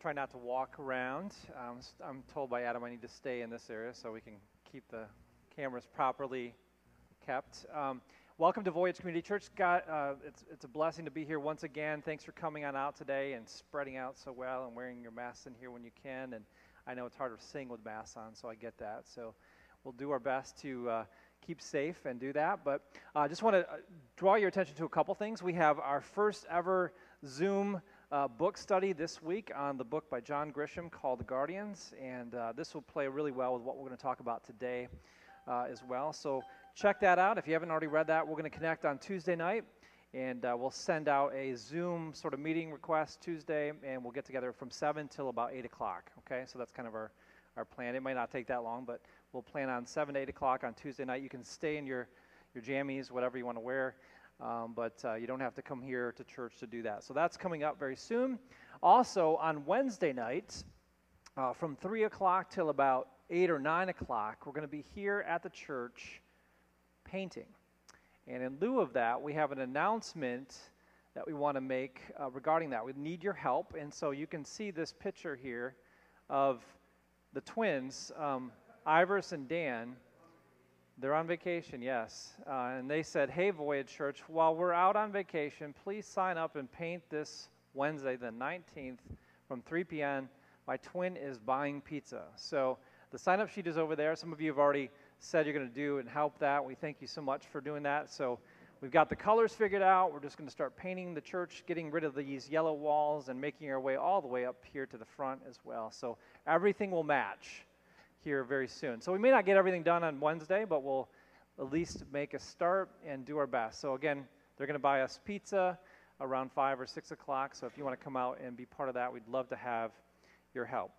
try not to walk around. Um, I'm told by Adam I need to stay in this area so we can keep the cameras properly kept. Um, welcome to Voyage Community Church. God, uh, it's, it's a blessing to be here once again. Thanks for coming on out today and spreading out so well and wearing your masks in here when you can. And I know it's harder to sing with masks on, so I get that. So we'll do our best to uh, keep safe and do that. But I uh, just want to uh, draw your attention to a couple things. We have our first ever Zoom uh, book study this week on the book by John Grisham called The Guardians, and uh, this will play really well with what we're going to talk about today uh, as well. So check that out. If you haven't already read that, we're going to connect on Tuesday night, and uh, we'll send out a Zoom sort of meeting request Tuesday, and we'll get together from 7 till about 8 o'clock. Okay, so that's kind of our, our plan. It might not take that long, but we'll plan on 7 to 8 o'clock on Tuesday night. You can stay in your, your jammies, whatever you want to wear. Um, but uh, you don't have to come here to church to do that. So that's coming up very soon. Also, on Wednesday nights, uh, from 3 o'clock till about 8 or 9 o'clock, we're going to be here at the church painting. And in lieu of that, we have an announcement that we want to make uh, regarding that. We need your help. And so you can see this picture here of the twins, um, Iris and Dan they're on vacation, yes. Uh, and they said, Hey, Voyage Church, while we're out on vacation, please sign up and paint this Wednesday, the 19th, from 3 p.m. My twin is buying pizza. So the sign up sheet is over there. Some of you have already said you're going to do and help that. We thank you so much for doing that. So we've got the colors figured out. We're just going to start painting the church, getting rid of these yellow walls, and making our way all the way up here to the front as well. So everything will match here very soon. So we may not get everything done on Wednesday, but we'll at least make a start and do our best. So again, they're going to buy us pizza around 5 or 6 o'clock. So if you want to come out and be part of that, we'd love to have your help.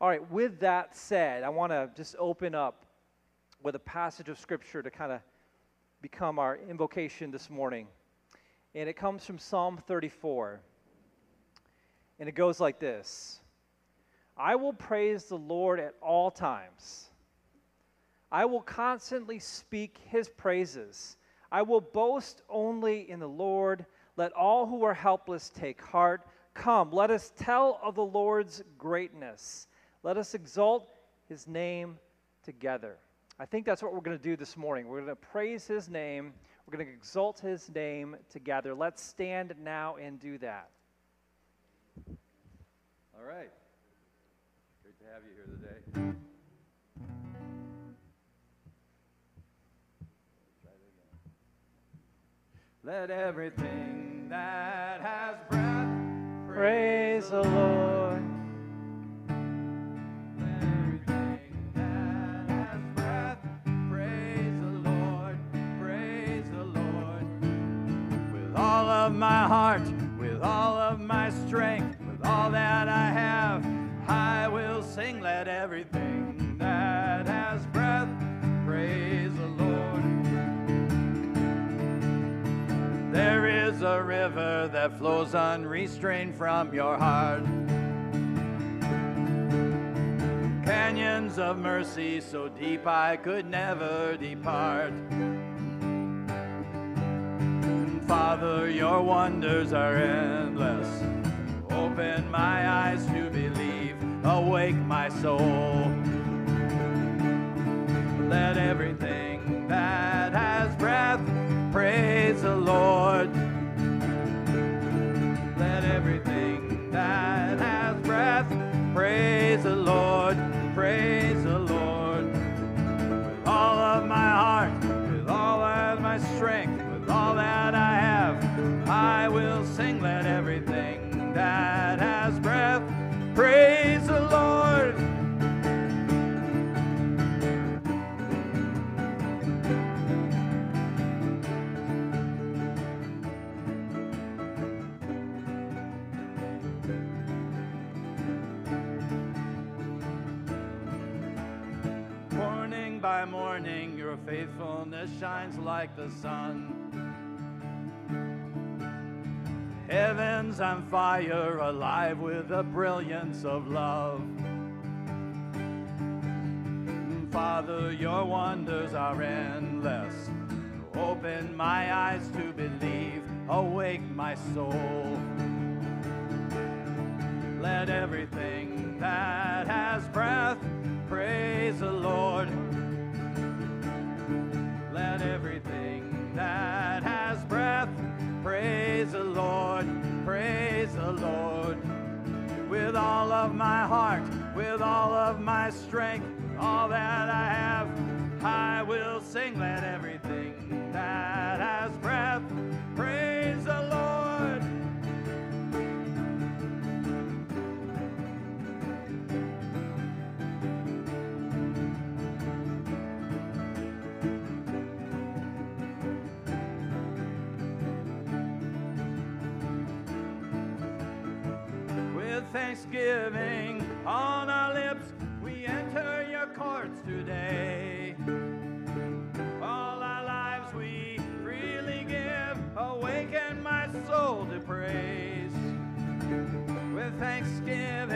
All right, with that said, I want to just open up with a passage of Scripture to kind of become our invocation this morning. And it comes from Psalm 34. And it goes like this I will praise the Lord at all times. I will constantly speak his praises. I will boast only in the Lord. Let all who are helpless take heart. Come, let us tell of the Lord's greatness. Let us exalt his name together. I think that's what we're going to do this morning. We're going to praise his name. We're going to exalt his name together. Let's stand now and do that. All right have you here today. Let everything that has breath praise the Lord, praise the Lord. With all of my heart, with all of my strength, with all that I have. Sing, let everything that has breath praise the Lord. There is a river that flows unrestrained from your heart. Canyons of mercy so deep I could never depart. Father, your wonders are endless. Open my eyes to awake my soul. Let faithfulness shines like the sun. Heavens on fire, alive with the brilliance of love. Father, your wonders are endless. Open my eyes to believe, awake my soul. Let everything that has breath praise the Lord. Lord. With all of my heart, with all of my strength, all that I have, I will sing. Let everything courts today. All our lives we freely give, awaken my soul to praise. With thanksgiving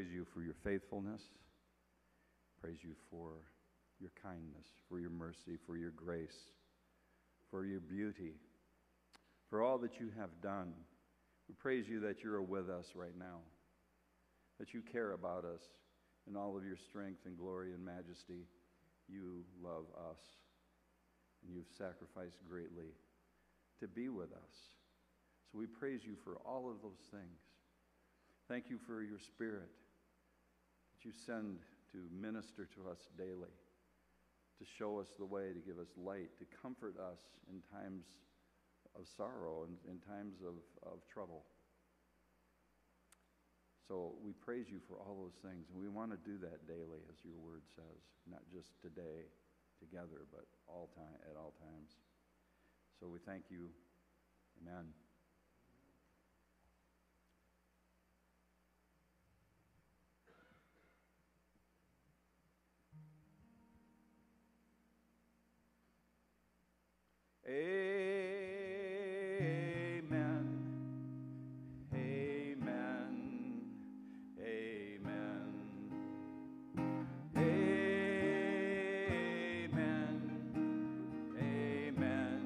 Praise you for your faithfulness. Praise you for your kindness, for your mercy, for your grace, for your beauty, for all that you have done. We praise you that you're with us right now, that you care about us in all of your strength and glory and majesty. You love us, and you've sacrificed greatly to be with us. So we praise you for all of those things. Thank you for your spirit that you send to minister to us daily, to show us the way, to give us light, to comfort us in times of sorrow and in times of, of trouble. So we praise you for all those things, and we want to do that daily, as your word says, not just today together, but all time at all times. So we thank you. Amen. Amen. Amen. Amen. Amen. Amen.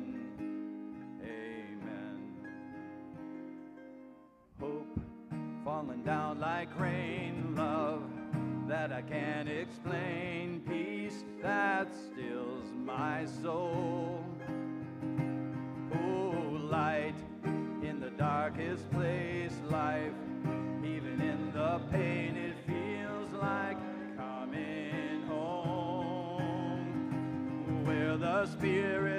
Amen. Hope falling down like rain, love that I can't explain, peace that stills my soul. Spirit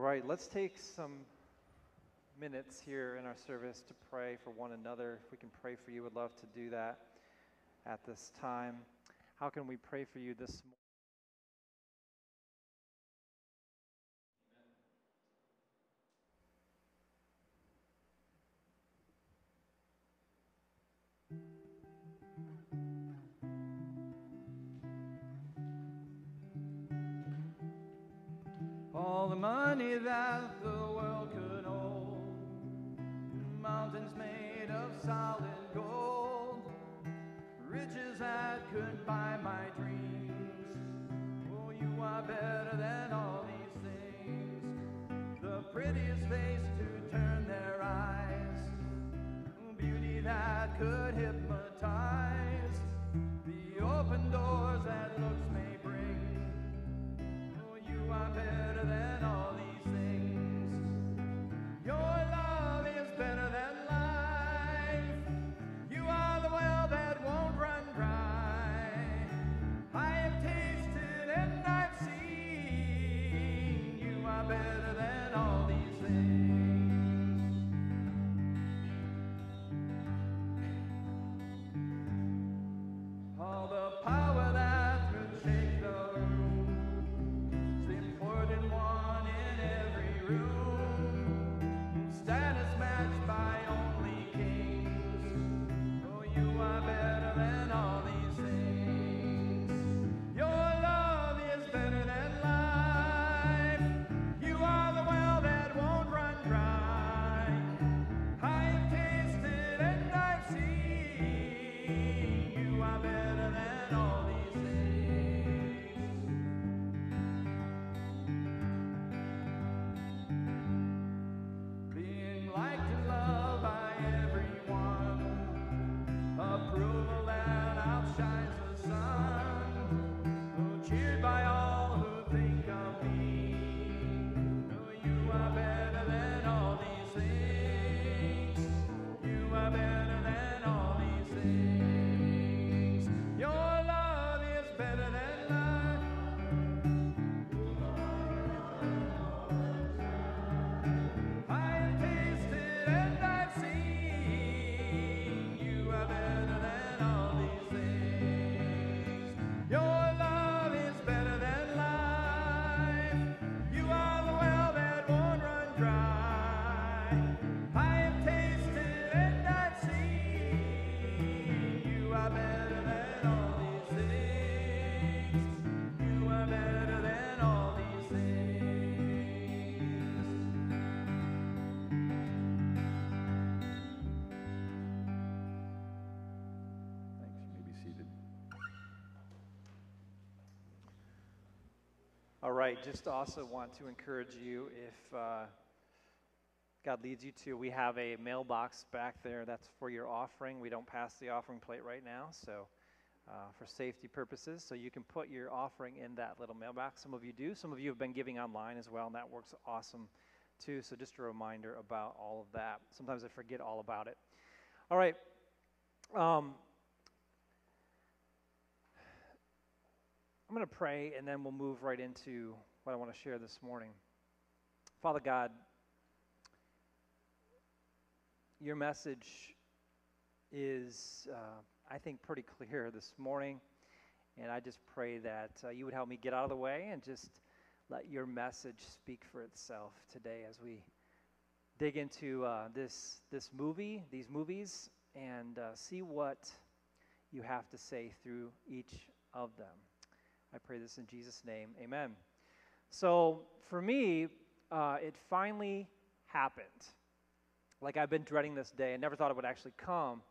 right, let's take some minutes here in our service to pray for one another. If we can pray for you, we'd love to do that at this time. How can we pray for you this morning? Right, just also want to encourage you if uh, God leads you to, we have a mailbox back there that's for your offering. We don't pass the offering plate right now, so uh, for safety purposes, so you can put your offering in that little mailbox. Some of you do, some of you have been giving online as well, and that works awesome too. So just a reminder about all of that. Sometimes I forget all about it. All right. Um, I'm going to pray and then we'll move right into what I want to share this morning. Father God, your message is, uh, I think, pretty clear this morning. And I just pray that uh, you would help me get out of the way and just let your message speak for itself today as we dig into uh, this, this movie, these movies, and uh, see what you have to say through each of them. I pray this in Jesus' name. Amen. So, for me, uh, it finally happened. Like I've been dreading this day. I never thought it would actually come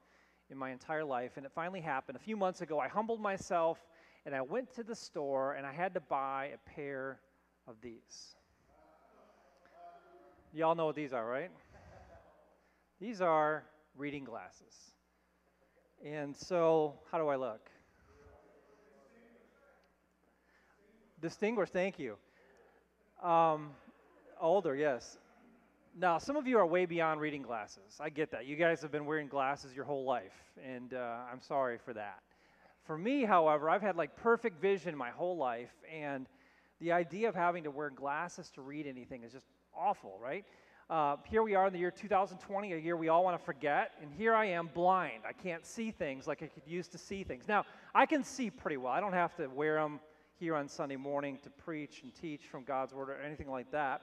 in my entire life. And it finally happened. A few months ago, I humbled myself and I went to the store and I had to buy a pair of these. Y'all know what these are, right? These are reading glasses. And so, how do I look? Distinguished, thank you. Um, older, yes. Now, some of you are way beyond reading glasses. I get that. You guys have been wearing glasses your whole life, and uh, I'm sorry for that. For me, however, I've had like perfect vision my whole life, and the idea of having to wear glasses to read anything is just awful, right? Uh, here we are in the year 2020, a year we all want to forget, and here I am blind. I can't see things like I could used to see things. Now, I can see pretty well. I don't have to wear them here on Sunday morning to preach and teach from God's Word or anything like that.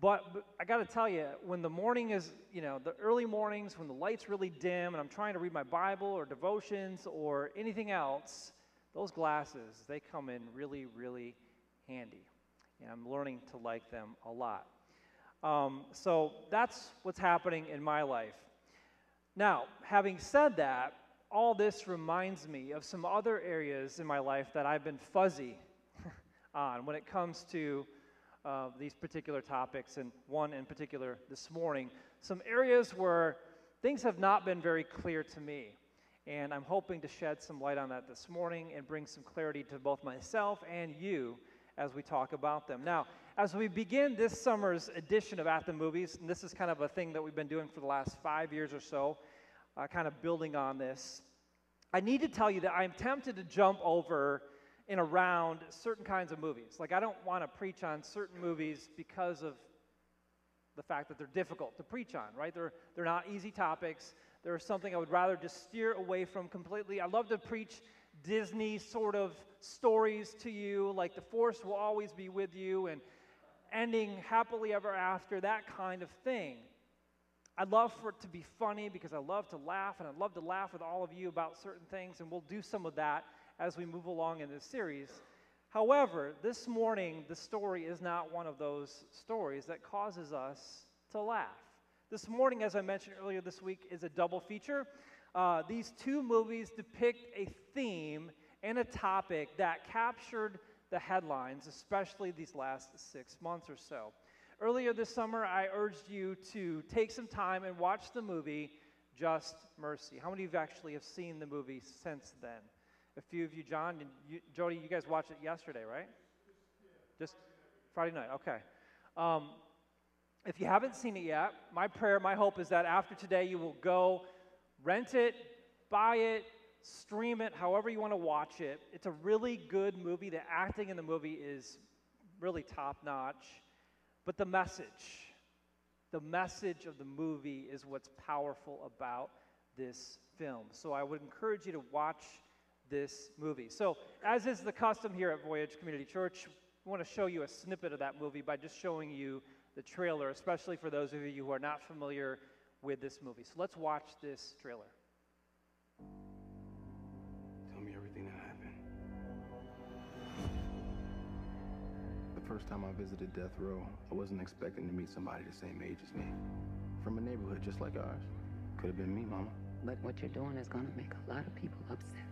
But, but I got to tell you, when the morning is, you know, the early mornings, when the light's really dim and I'm trying to read my Bible or devotions or anything else, those glasses, they come in really, really handy. And I'm learning to like them a lot. Um, so that's what's happening in my life. Now, having said that, all this reminds me of some other areas in my life that I've been fuzzy on when it comes to uh, these particular topics, and one in particular this morning. Some areas where things have not been very clear to me. And I'm hoping to shed some light on that this morning and bring some clarity to both myself and you as we talk about them. Now, as we begin this summer's edition of At the Movies, and this is kind of a thing that we've been doing for the last five years or so, uh, kind of building on this, I need to tell you that I'm tempted to jump over and around certain kinds of movies. Like, I don't want to preach on certain movies because of the fact that they're difficult to preach on, right? They're, they're not easy topics. They're something I would rather just steer away from completely. I love to preach Disney sort of stories to you, like The Force will always be with you and ending happily ever after, that kind of thing. I'd love for it to be funny because I love to laugh, and I'd love to laugh with all of you about certain things, and we'll do some of that as we move along in this series. However, this morning, the story is not one of those stories that causes us to laugh. This morning, as I mentioned earlier this week, is a double feature. Uh, these two movies depict a theme and a topic that captured the headlines, especially these last six months or so. Earlier this summer, I urged you to take some time and watch the movie Just Mercy. How many of you actually have seen the movie since then? A few of you, John and you, Jody, you guys watched it yesterday, right? Just Friday night, okay. Um, if you haven't seen it yet, my prayer, my hope is that after today you will go rent it, buy it, stream it, however you want to watch it. It's a really good movie. The acting in the movie is really top notch. But the message, the message of the movie is what's powerful about this film. So I would encourage you to watch this movie. So, as is the custom here at Voyage Community Church, we want to show you a snippet of that movie by just showing you the trailer, especially for those of you who are not familiar with this movie. So, let's watch this trailer. Tell me everything that happened. The first time I visited death row, I wasn't expecting to meet somebody the same age as me. From a neighborhood just like ours. Could have been me, Mama. But what you're doing is gonna make a lot of people upset.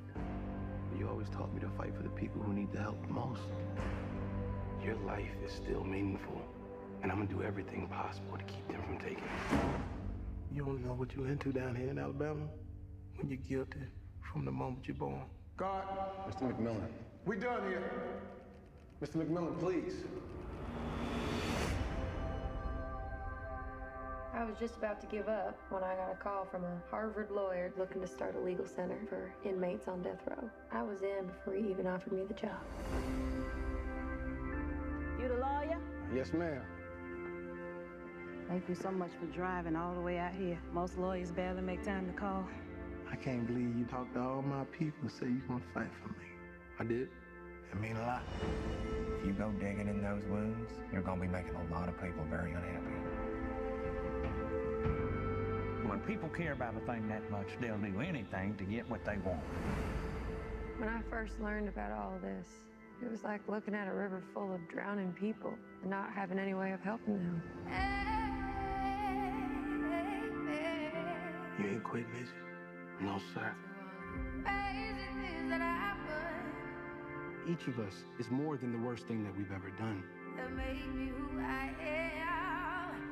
You always taught me to fight for the people who need the help most. Your life is still meaningful, and I'm gonna do everything possible to keep them from taking it. You don't know what you're into down here in Alabama when you're guilty from the moment you're born. God, Mr. McMillian. we're done here. Mr. McMillian, please. I was just about to give up when I got a call from a Harvard lawyer looking to start a legal center for inmates on death row. I was in before he even offered me the job. You the lawyer? Yes, ma'am. Thank you so much for driving all the way out here. Most lawyers barely make time to call. I can't believe you talked to all my people and said you're gonna fight for me. I did. It mean a lot. If you go digging in those wounds, you're gonna be making a lot of people very unhappy. When people care about a thing that much, they'll do anything to get what they want. When I first learned about all this, it was like looking at a river full of drowning people and not having any way of helping them. You ain't quitting, is you? No, sir. Each of us is more than the worst thing that we've ever done.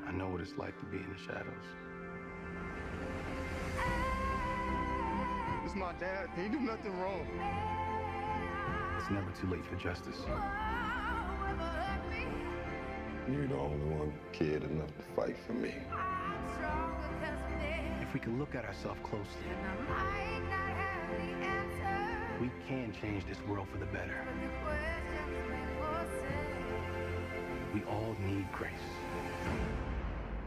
I know what it's like to be in the shadows. It's my dad. He did nothing wrong. It's never too late for justice. You're the only one kid enough to fight for me. If we can look at ourselves closely, we can change this world for the better. We all need grace.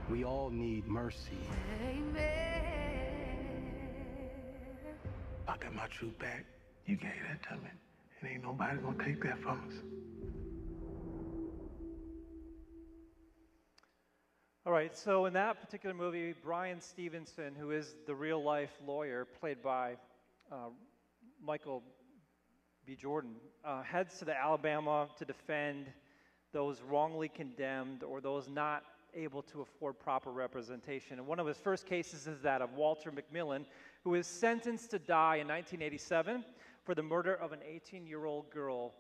We all need mercy. I got my truth back. You gave that to me. And ain't nobody gonna take that from us. All right, so in that particular movie, Bryan Stevenson, who is the real life lawyer played by uh, Michael B. Jordan, uh, heads to the Alabama to defend those wrongly condemned or those not able to afford proper representation. And one of his first cases is that of Walter McMillian, who was sentenced to die in 1987 for the murder of an 18 year old girl,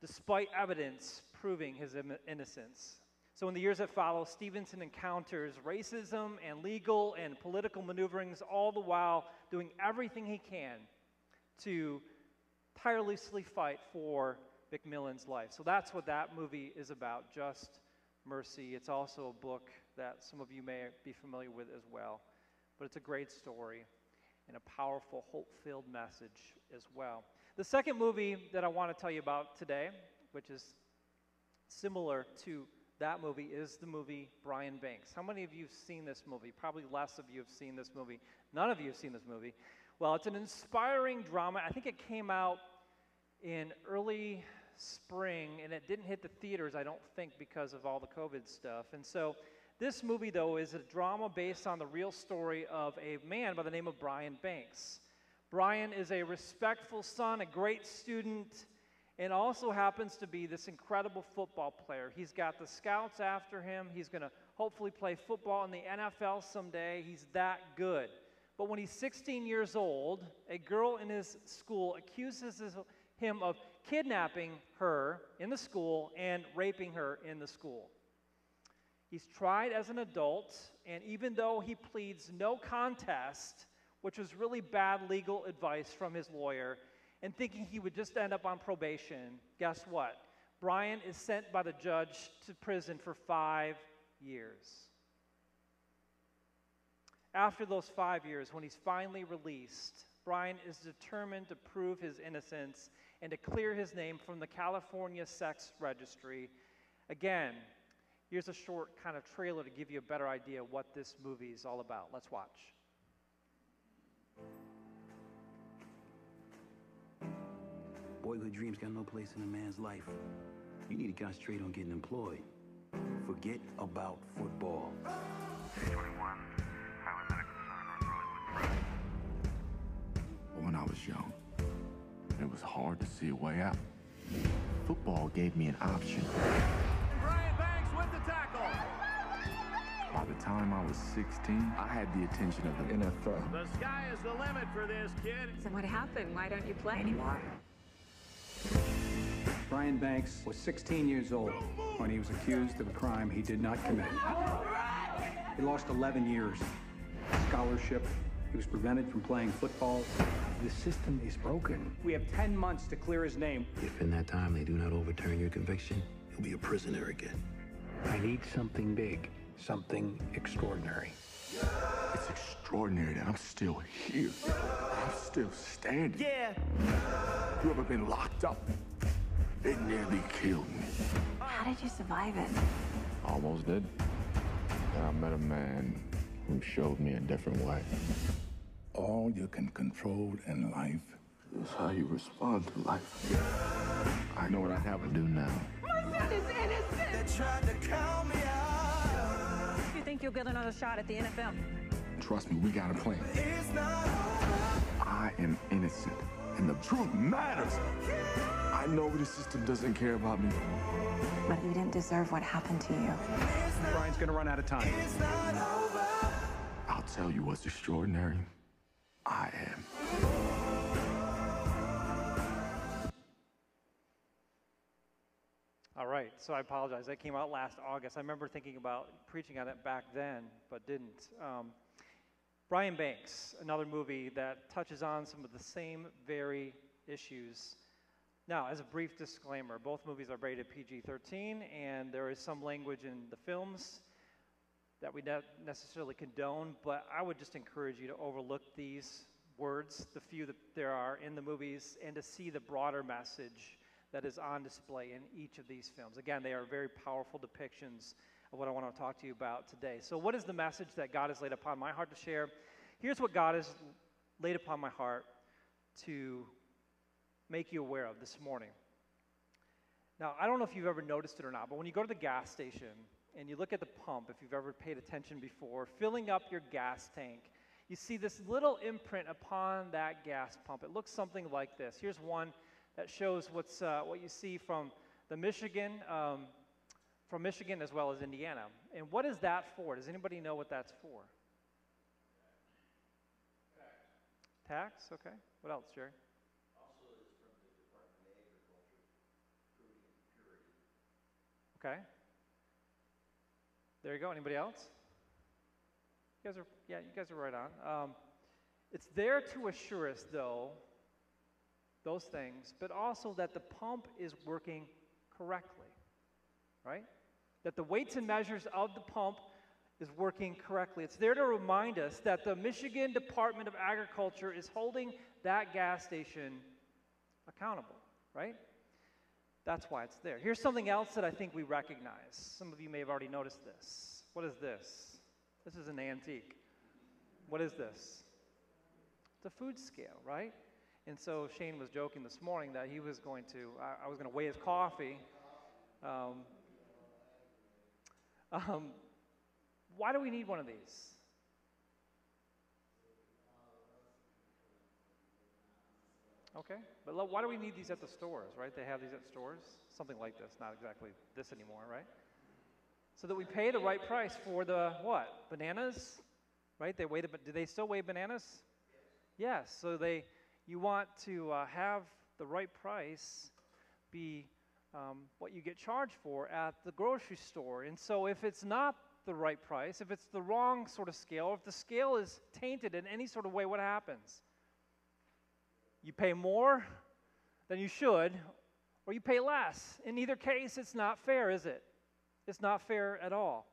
despite evidence proving his innocence. So, in the years that follow, Stevenson encounters racism and legal and political maneuverings, all the while doing everything he can to tirelessly fight for McMillian's life. So, that's what that movie is about just mercy. It's also a book that some of you may be familiar with as well. But it's a great story and a powerful, hope filled message as well. The second movie that I want to tell you about today, which is similar to that movie is the movie Brian Banks. How many of you have seen this movie? Probably less of you have seen this movie. None of you have seen this movie. Well, it's an inspiring drama. I think it came out in early spring and it didn't hit the theaters, I don't think, because of all the COVID stuff. And so, this movie, though, is a drama based on the real story of a man by the name of Brian Banks. Brian is a respectful son, a great student and also happens to be this incredible football player. He's got the scouts after him. He's going to hopefully play football in the NFL someday. He's that good. But when he's 16 years old, a girl in his school accuses him of kidnapping her in the school and raping her in the school. He's tried as an adult, and even though he pleads no contest, which was really bad legal advice from his lawyer, and thinking he would just end up on probation, guess what? Brian is sent by the judge to prison for five years. After those five years, when he's finally released, Brian is determined to prove his innocence and to clear his name from the California Sex Registry. Again, here's a short kind of trailer to give you a better idea what this movie is all about. Let's watch. Boyhood dreams got no place in a man's life. You need to concentrate on getting employed. Forget about football. 21, Highway Medical Center, Hollywood When I was young, it was hard to see a way out. Football gave me an option. Time I was 16, I had the attention of the NFL. The sky is the limit for this kid. So what happened? Why don't you play anymore? Brian Banks was 16 years old when he was accused of a crime he did not commit. He lost 11 years, scholarship. He was prevented from playing football. The system is broken. We have 10 months to clear his name. If in that time they do not overturn your conviction, you'll be a prisoner again. I need something big, something extraordinary. It's extraordinary that I'm still here. I'm still standing. Yeah. You ever been locked up? It nearly killed me. How did you survive it? Almost did. Then I met a man who showed me a different way. All you can control in life is how you respond to life. I know what I have to do now. My son is innocent! They tried to count me out. You think you'll get another shot at the NFL? Trust me, we got a plan. I am innocent, and the truth matters. I know the system doesn't care about me. But you didn't deserve what happened to you. Brian's gonna run out of time. I'll tell you what's extraordinary. I am. Right, so I apologize. That came out last August. I remember thinking about preaching on it back then, but didn't. Um, Brian Banks, another movie that touches on some of the same very issues now, as a brief disclaimer, both movies are rated PG 13, and there is some language in the films that we don't necessarily condone, but I would just encourage you to overlook these words, the few that there are in the movies, and to see the broader message that is on display in each of these films. Again, they are very powerful depictions of what I want to talk to you about today. So, what is the message that God has laid upon my heart to share? Here's what God has laid upon my heart to make you aware of this morning. Now, I don't know if you've ever noticed it or not, but when you go to the gas station and you look at the pump, if you've ever paid attention before, filling up your gas tank, you see this little imprint upon that gas pump. It looks something like this. Here's one that shows what's, uh, what you see from the Michigan, um, from Michigan as well as Indiana. And what is that for? Does anybody know what that's for? Tax, okay. What else, Jerry? Okay. There you go. Anybody else? You guys are, yeah, you guys are right on. Um, it's there to assure us, though, those things, but also that the pump is working correctly, right? That the weights and measures of the pump is working correctly. It's there to remind us that the Michigan Department of Agriculture is holding that gas station accountable, right? That's why it's there. Here's something else that I think we recognize. Some of you may have already noticed this. What is this? This is an antique. What is this? It's a food scale, right? And so Shane was joking this morning that he was going to, I, I was going to weigh his coffee. Um, um, why do we need one of these? Okay, but lo- why do we need these at the stores, right? They have these at stores, something like this, not exactly this anymore, right? So that we pay the right price for the what? Bananas, right? They weigh the, do they still weigh bananas? Yes. So they, you want to uh, have the right price be um, what you get charged for at the grocery store. And so if it's not the right price, if it's the wrong sort of scale, if the scale is tainted in any sort of way, what happens? You pay more than you should, or you pay less. In either case, it's not fair, is it? It's not fair at all.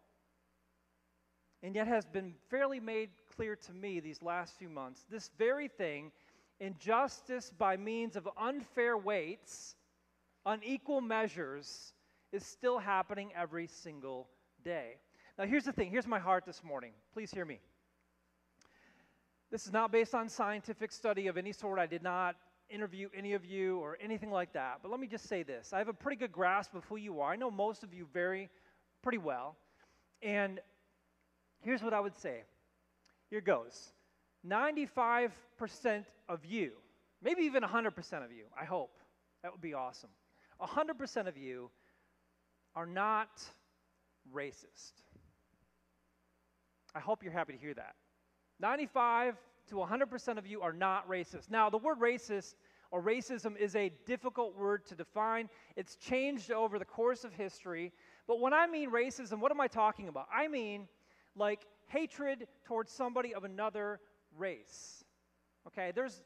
And yet, has been fairly made clear to me these last few months this very thing, injustice by means of unfair weights, unequal measures, is still happening every single day. Now, here's the thing here's my heart this morning. Please hear me. This is not based on scientific study of any sort. I did not interview any of you or anything like that. But let me just say this I have a pretty good grasp of who you are. I know most of you very, pretty well. And here's what I would say here goes 95% of you, maybe even 100% of you, I hope. That would be awesome. 100% of you are not racist. I hope you're happy to hear that. 95 to 100% of you are not racist. Now, the word racist or racism is a difficult word to define. It's changed over the course of history. But when I mean racism, what am I talking about? I mean like hatred towards somebody of another race. Okay, there's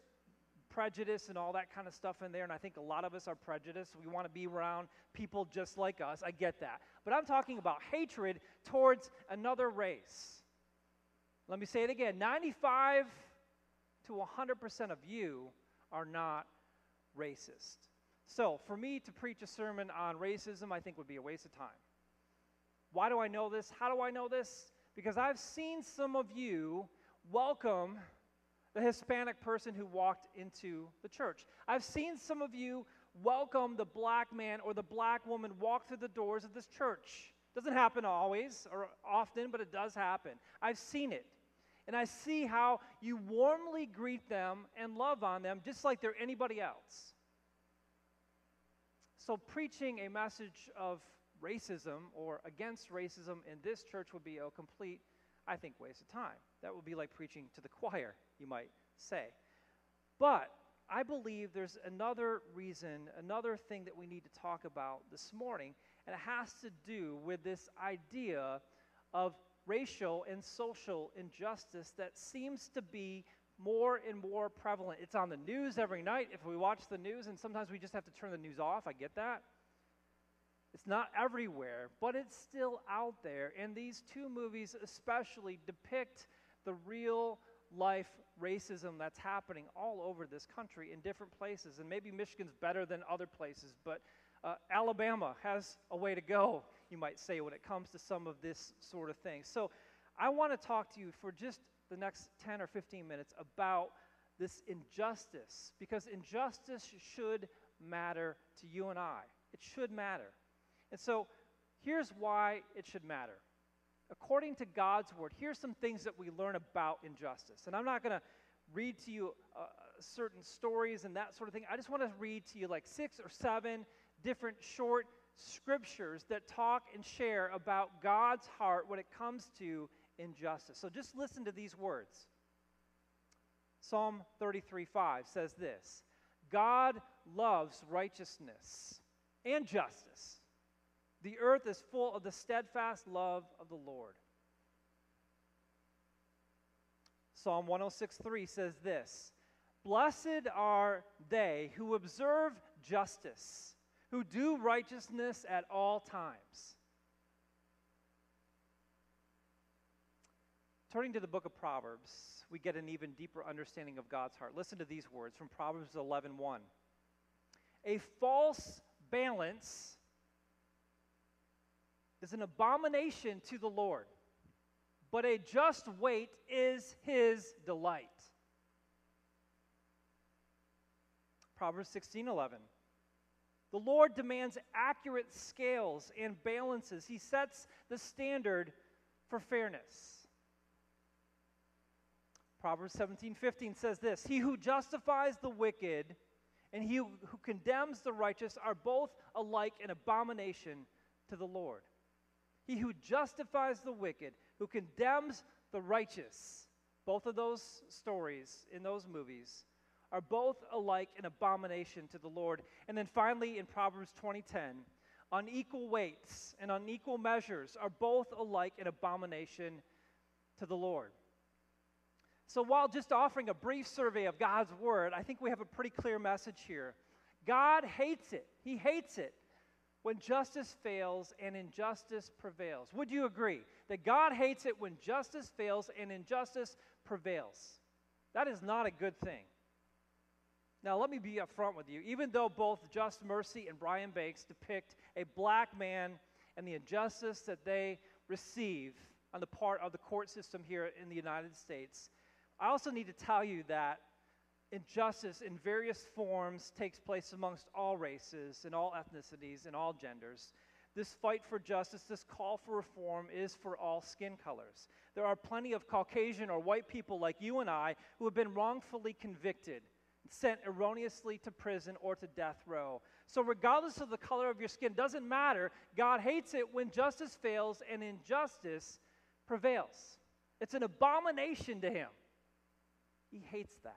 prejudice and all that kind of stuff in there, and I think a lot of us are prejudiced. We want to be around people just like us. I get that. But I'm talking about hatred towards another race. Let me say it again 95 to 100% of you are not racist. So, for me to preach a sermon on racism, I think would be a waste of time. Why do I know this? How do I know this? Because I've seen some of you welcome the Hispanic person who walked into the church. I've seen some of you welcome the black man or the black woman walk through the doors of this church. Doesn't happen always or often, but it does happen. I've seen it and I see how you warmly greet them and love on them just like they're anybody else. So, preaching a message of racism or against racism in this church would be a complete, I think, waste of time. That would be like preaching to the choir, you might say. But I believe there's another reason, another thing that we need to talk about this morning, and it has to do with this idea of racial and social injustice that seems to be more and more prevalent. It's on the news every night if we watch the news, and sometimes we just have to turn the news off. I get that. It's not everywhere, but it's still out there. And these two movies, especially, depict the real life racism that's happening all over this country in different places. And maybe Michigan's better than other places, but uh, Alabama has a way to go, you might say, when it comes to some of this sort of thing. So I want to talk to you for just the next 10 or 15 minutes about this injustice, because injustice should matter to you and I. It should matter. And so here's why it should matter. According to God's word, here's some things that we learn about injustice. And I'm not going to read to you uh, certain stories and that sort of thing. I just want to read to you like six or seven different short scriptures that talk and share about God's heart when it comes to injustice. So just listen to these words. Psalm 33 5 says this God loves righteousness and justice. The earth is full of the steadfast love of the Lord. Psalm 106 3 says this Blessed are they who observe justice, who do righteousness at all times. Turning to the book of Proverbs, we get an even deeper understanding of God's heart. Listen to these words from Proverbs 11:1. A false balance is an abomination to the Lord, but a just weight is his delight. Proverbs 16:11. The Lord demands accurate scales and balances. He sets the standard for fairness. Proverbs 17 15 says this He who justifies the wicked and he who condemns the righteous are both alike an abomination to the Lord. He who justifies the wicked, who condemns the righteous, both of those stories in those movies are both alike an abomination to the Lord. And then finally in Proverbs 20:10, unequal weights and unequal measures are both alike an abomination to the Lord. So, while just offering a brief survey of God's word, I think we have a pretty clear message here. God hates it. He hates it when justice fails and injustice prevails. Would you agree that God hates it when justice fails and injustice prevails? That is not a good thing. Now, let me be upfront with you. Even though both Just Mercy and Brian Banks depict a black man and the injustice that they receive on the part of the court system here in the United States, I also need to tell you that injustice in various forms takes place amongst all races and all ethnicities and all genders. This fight for justice, this call for reform is for all skin colors. There are plenty of Caucasian or white people like you and I who have been wrongfully convicted, sent erroneously to prison or to death row. So, regardless of the color of your skin, doesn't matter. God hates it when justice fails and injustice prevails. It's an abomination to Him. He hates that.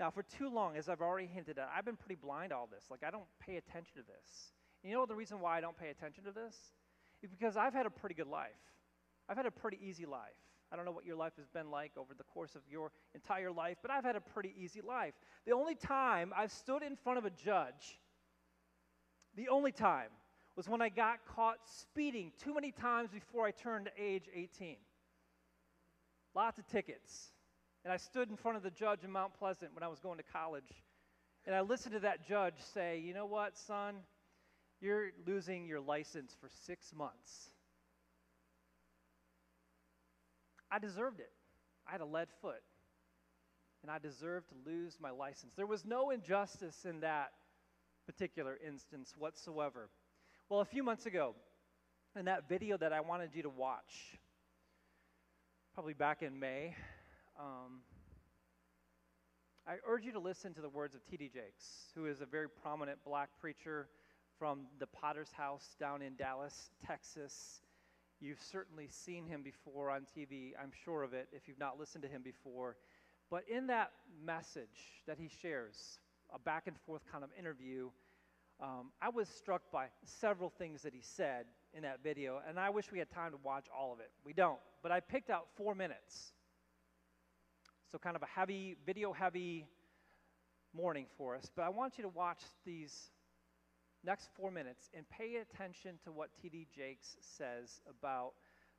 Now, for too long, as I've already hinted at, I've been pretty blind all this. Like, I don't pay attention to this. And you know the reason why I don't pay attention to this? Is because I've had a pretty good life. I've had a pretty easy life. I don't know what your life has been like over the course of your entire life, but I've had a pretty easy life. The only time I've stood in front of a judge, the only time, was when I got caught speeding too many times before I turned age 18. Lots of tickets. And I stood in front of the judge in Mount Pleasant when I was going to college. And I listened to that judge say, You know what, son? You're losing your license for six months. I deserved it. I had a lead foot. And I deserved to lose my license. There was no injustice in that particular instance whatsoever. Well, a few months ago, in that video that I wanted you to watch, probably back in May, um, I urge you to listen to the words of T.D. Jakes, who is a very prominent black preacher from the Potter's House down in Dallas, Texas. You've certainly seen him before on TV, I'm sure of it, if you've not listened to him before. But in that message that he shares, a back and forth kind of interview, um, I was struck by several things that he said in that video, and I wish we had time to watch all of it. We don't, but I picked out four minutes so, kind of a heavy, video heavy morning for us. But I want you to watch these next four minutes and pay attention to what T.D. Jakes says about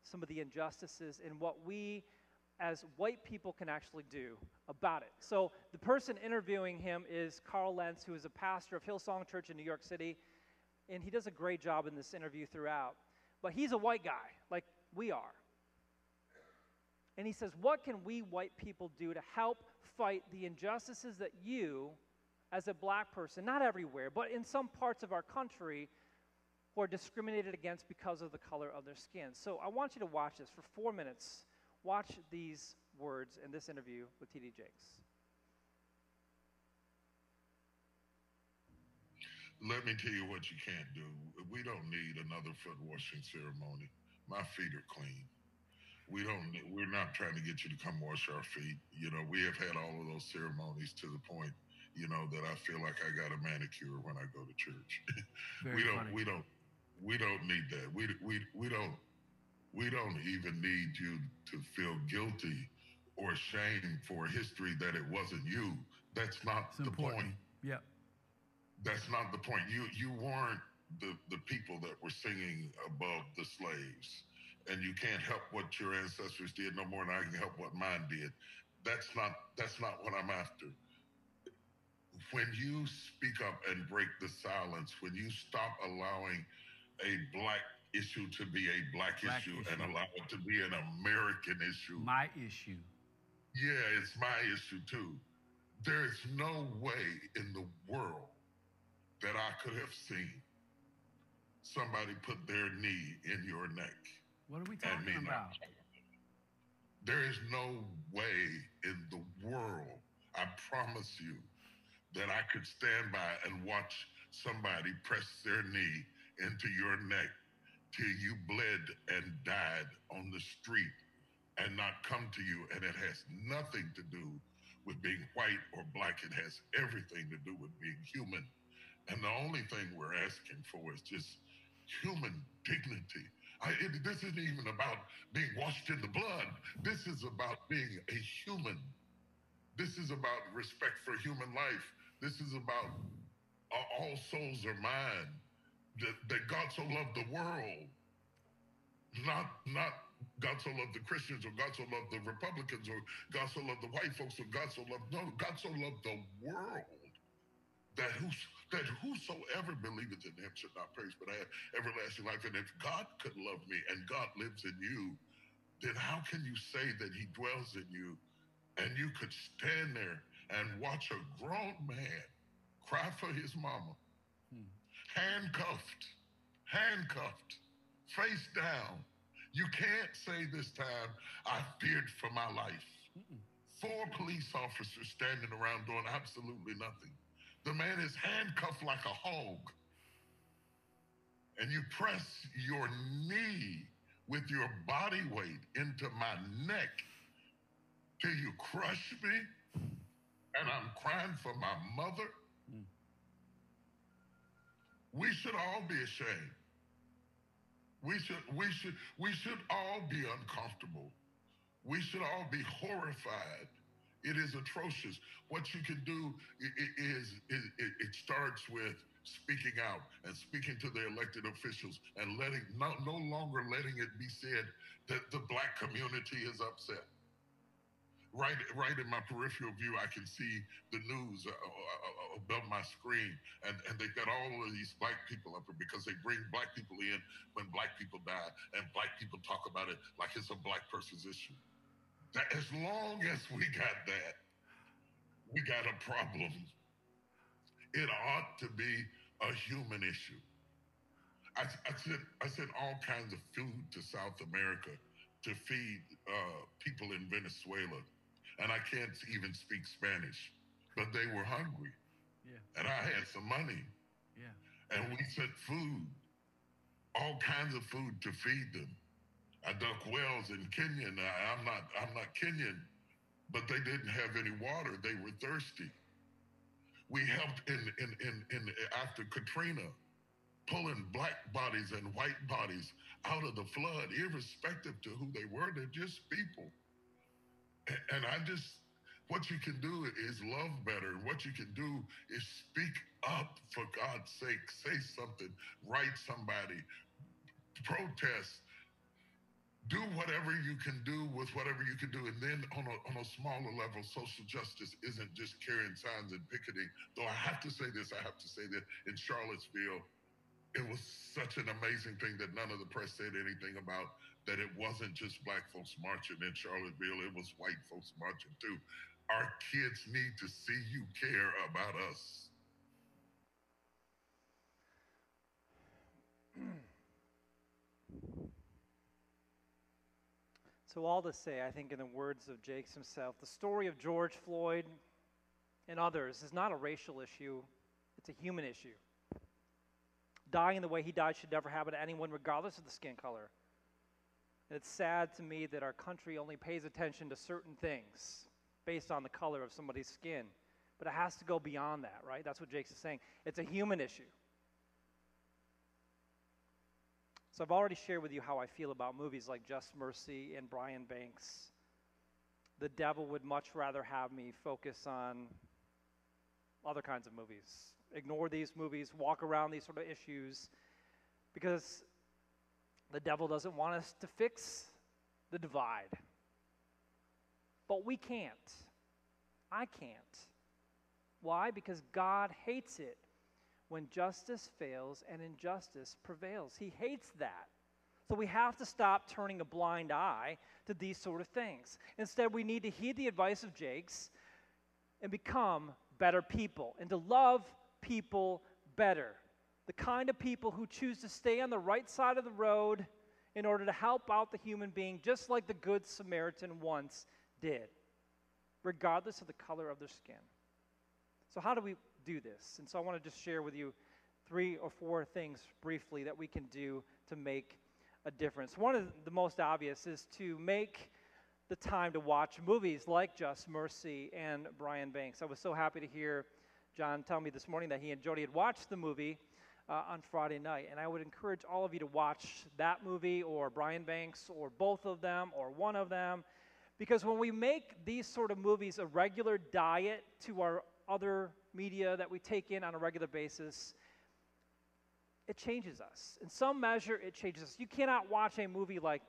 some of the injustices and what we as white people can actually do about it. So the person interviewing him is Carl Lentz, who is a pastor of Hillsong Church in New York City, and he does a great job in this interview throughout. But he's a white guy, like we are. And he says, What can we white people do to help fight the injustices that you, as a black person, not everywhere, but in some parts of our country, who are discriminated against because of the color of their skin? So I want you to watch this for four minutes. Watch these words in this interview with T.D. Jakes. Let me tell you what you can't do. We don't need another foot washing ceremony. My feet are clean. We don't. We're not trying to get you to come wash our feet. You know, we have had all of those ceremonies to the point, you know, that I feel like I got a manicure when I go to church. we don't. funny. We don't. We don't need that. We we we don't. We don't even need you to feel guilty or ashamed for a history that it wasn't you. That's not the point. Yeah. That's not the point. You you weren't the, the people that were singing above the slaves. And you can't help what your ancestors did no more than I can help what mine did. That's not that's not what I'm after. When you speak up and break the silence, when you stop allowing a black issue to be a black, Black issue, issue. and allow it to be an American issue. My issue. Yeah, it's my issue too. There's no way in the world that I could have seen somebody put their knee in your neck. What are we talking about? There is no way in the world, I promise you, that I could stand by and watch somebody press their knee into your neck till you bled and died on the street and not come to you. And it has nothing to do with being white or black, it has everything to do with being human. And the only thing we're asking for is just human dignity. I, it, this isn't even about being washed in the blood. This is about being a human. This is about respect for human life. This is about uh, all souls are mine. That, that God so loved the world, not not God so loved the Christians or God so loved the Republicans or God so loved the white folks or God so loved no God so loved the world that who's that whosoever believeth in him should not perish but I have everlasting life. And if God could love me and God lives in you, then how can you say that he dwells in you and you could stand there and watch a grown man cry for his mama, hmm. handcuffed, handcuffed, face down. You can't say this time, I feared for my life. Four police officers standing around doing absolutely nothing. The man is handcuffed like a hog. And you press your knee with your body weight into my neck till you crush me. And I'm crying for my mother. Hmm. We should all be ashamed. We should, we should, we should all be uncomfortable. We should all be horrified. It is atrocious. What you can do i- i- is, is it, it starts with speaking out and speaking to the elected officials and letting no, no longer letting it be said that the black community is upset. Right, right in my peripheral view, I can see the news uh, uh, uh, above my screen, and, and they've got all of these black people up there because they bring black people in when black people die, and black people talk about it like it's a black person's issue. That as long as we got that, we got a problem. It ought to be a human issue. I, I sent I sent all kinds of food to South America to feed uh, people in Venezuela, and I can't even speak Spanish, but they were hungry, Yeah. and I had some money, Yeah. and we sent food, all kinds of food to feed them. Uh, I dug wells in Kenya. and I, I'm not I'm not Kenyan, but they didn't have any water. They were thirsty. We helped in in in, in after Katrina, pulling black bodies and white bodies out of the flood, irrespective to who they were. They're just people. A- And I just what you can do is love better. And what you can do is speak up for God's sake. Say something, write somebody, protest. Do whatever you can do with whatever you can do. And then on a, on a smaller level, social justice isn't just carrying signs and picketing. Though I have to say this, I have to say that in Charlottesville, it was such an amazing thing that none of the press said anything about that it wasn't just black folks marching in Charlottesville, it was white folks marching too. Our kids need to see you care about us. So, all to say, I think, in the words of Jakes himself, the story of George Floyd and others is not a racial issue, it's a human issue. Dying the way he died should never happen to anyone, regardless of the skin color. And it's sad to me that our country only pays attention to certain things based on the color of somebody's skin. But it has to go beyond that, right? That's what Jakes is saying. It's a human issue. So I've already shared with you how I feel about movies like Just Mercy and Brian Banks. The devil would much rather have me focus on other kinds of movies, ignore these movies, walk around these sort of issues, because the devil doesn't want us to fix the divide. But we can't. I can't. Why? Because God hates it when justice fails and injustice prevails. He hates that. So we have to stop turning a blind eye to these sort of things. Instead, we need to heed the advice of Jakes and become better people and to love people better. The kind of people who choose to stay on the right side of the road in order to help out the human being, just like the Good Samaritan once did, regardless of the color of their skin. So, how do we do this. And so I want to just share with you three or four things briefly that we can do to make a difference. One of the most obvious is to make the time to watch movies like Just Mercy and Brian Banks. I was so happy to hear John tell me this morning that he and Jody had watched the movie uh, on Friday night. And I would encourage all of you to watch that movie or Brian Banks or both of them or one of them. Because when we make these sort of movies a regular diet to our other media that we take in on a regular basis, it changes us. In some measure, it changes us. You cannot watch a movie like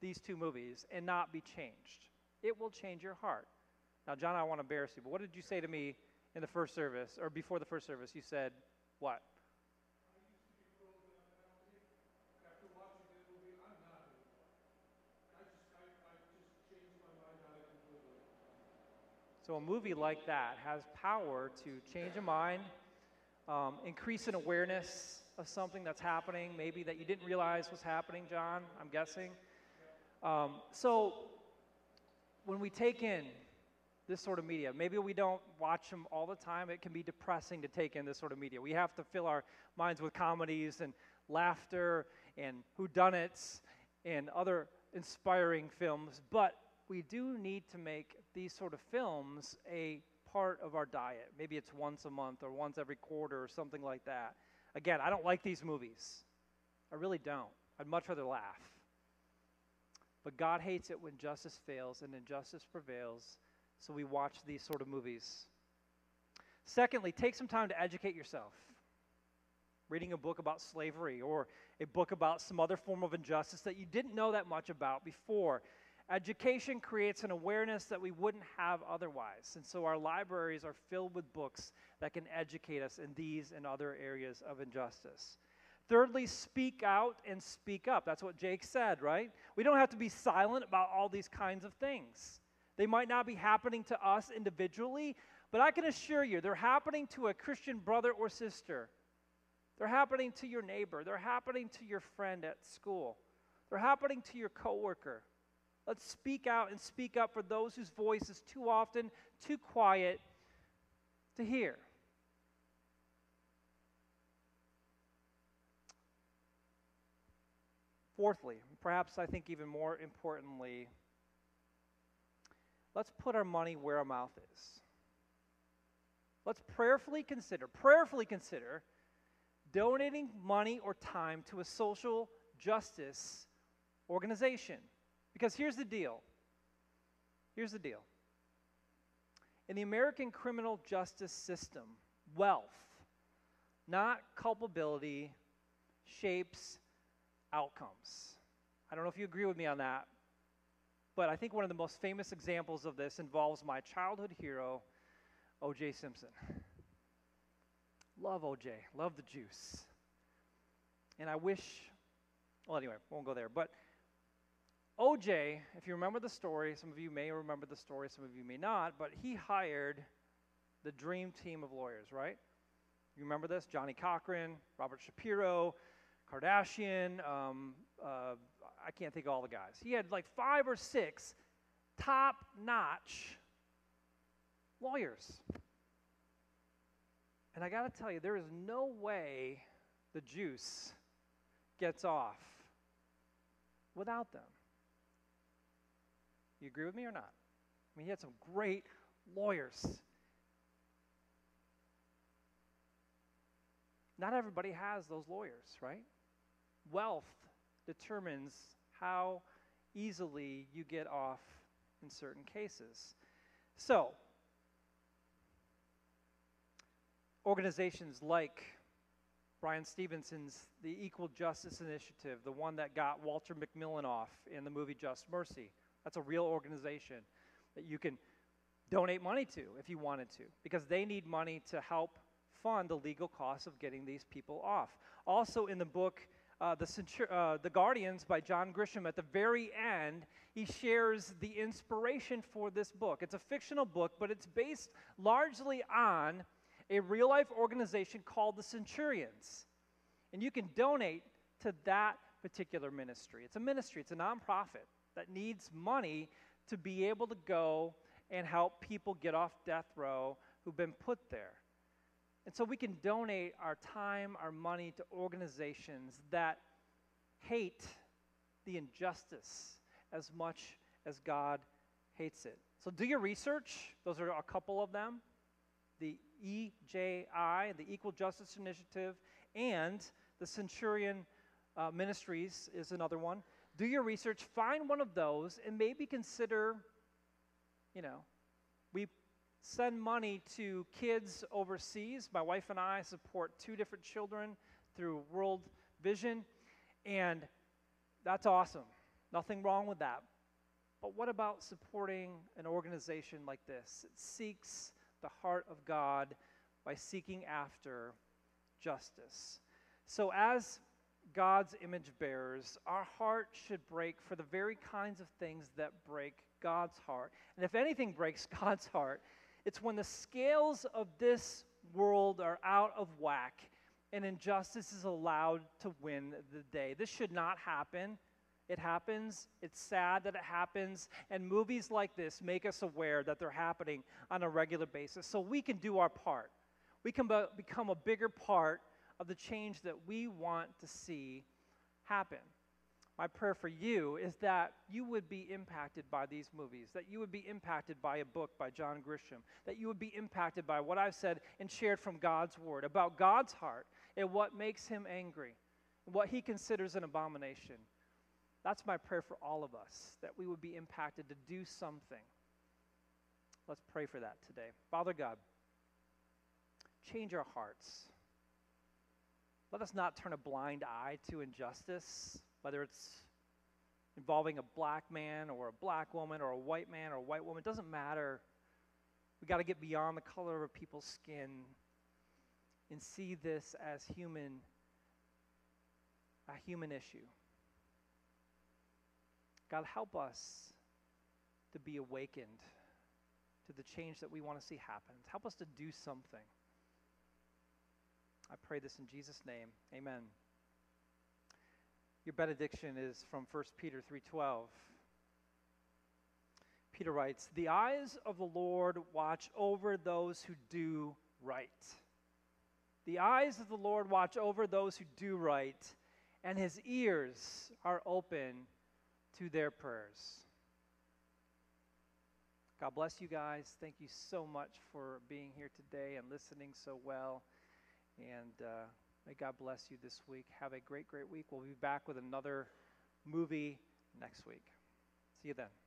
these two movies and not be changed. It will change your heart. Now, John, I want to embarrass you, but what did you say to me in the first service, or before the first service? You said, what? So, a movie like that has power to change a mind, um, increase an awareness of something that's happening, maybe that you didn't realize was happening, John, I'm guessing. Um, so, when we take in this sort of media, maybe we don't watch them all the time. It can be depressing to take in this sort of media. We have to fill our minds with comedies and laughter and whodunits and other inspiring films, but we do need to make these sort of films a part of our diet. Maybe it's once a month or once every quarter or something like that. Again, I don't like these movies. I really don't. I'd much rather laugh. But God hates it when justice fails and injustice prevails, so we watch these sort of movies. Secondly, take some time to educate yourself. Reading a book about slavery or a book about some other form of injustice that you didn't know that much about before. Education creates an awareness that we wouldn't have otherwise. And so our libraries are filled with books that can educate us in these and other areas of injustice. Thirdly, speak out and speak up. That's what Jake said, right? We don't have to be silent about all these kinds of things. They might not be happening to us individually, but I can assure you they're happening to a Christian brother or sister. They're happening to your neighbor. They're happening to your friend at school. They're happening to your coworker. Let's speak out and speak up for those whose voice is too often too quiet to hear. Fourthly, perhaps I think even more importantly, let's put our money where our mouth is. Let's prayerfully consider, prayerfully consider donating money or time to a social justice organization. Because here's the deal. Here's the deal. In the American criminal justice system, wealth, not culpability, shapes outcomes. I don't know if you agree with me on that, but I think one of the most famous examples of this involves my childhood hero, O.J. Simpson. Love O.J., love the juice. And I wish, well, anyway, won't go there. But OJ, if you remember the story, some of you may remember the story, some of you may not, but he hired the dream team of lawyers, right? You remember this? Johnnie Cochran, Robert Shapiro, Kardashian, um, uh, I can't think of all the guys. He had like five or six top notch lawyers. And I got to tell you, there is no way the juice gets off without them. You agree with me or not? I mean, he had some great lawyers. Not everybody has those lawyers, right? Wealth determines how easily you get off in certain cases. So, organizations like Bryan Stevenson's The Equal Justice Initiative, the one that got Walter McMillian off in the movie Just Mercy, that's a real organization that you can donate money to if you wanted to, because they need money to help fund the legal costs of getting these people off. Also, in the book, uh, the, uh, the Guardians by John Grisham, at the very end, he shares the inspiration for this book. It's a fictional book, but it's based largely on a real life organization called the Centurions. And you can donate to that particular ministry. It's a ministry, it's a nonprofit that needs money to be able to go and help people get off death row who've been put there. And so we can donate our time, our money to organizations that hate the injustice as much as God hates it. So do your research. Those are a couple of them the EJI, the Equal Justice Initiative, and the Centurion uh, Ministries is another one. Do your research, find one of those, and maybe consider, you know, we send money to kids overseas. My wife and I support two different children through World Vision, and that's awesome. Nothing wrong with that. But what about supporting an organization like this? It seeks the heart of God by seeking after justice. So, as God's image bearers, our heart should break for the very kinds of things that break God's heart. And if anything breaks God's heart, it's when the scales of this world are out of whack and injustice is allowed to win the day. This should not happen. It happens. It's sad that it happens. And movies like this make us aware that they're happening on a regular basis. So we can do our part. We can be- become a bigger part of the change that we want to see happen. My prayer for you is that you would be impacted by these movies, that you would be impacted by a book by John Grisham, that you would be impacted by what I've said and shared from God's Word about God's heart and what makes Him angry, what He considers an abomination. That's my prayer for all of us, that we would be impacted to do something. Let's pray for that today. Father God, change our hearts. Let us not turn a blind eye to injustice, whether it's involving a black man or a black woman or a white man or a white woman. It doesn't matter. We got to get beyond the color of a people's skin and see this as human, a human issue. God, help us to be awakened to the change that we want to see happen. Help us to do something. I pray this in Jesus' name. Amen. Your benediction is from 1 Peter 3:12. Peter writes, "The eyes of the Lord watch over those who do right. The eyes of the Lord watch over those who do right, and his ears are open to their prayers. God bless you guys. Thank you so much for being here today and listening so well. And uh, may God bless you this week. Have a great, great week. We'll be back with another movie next week. See you then.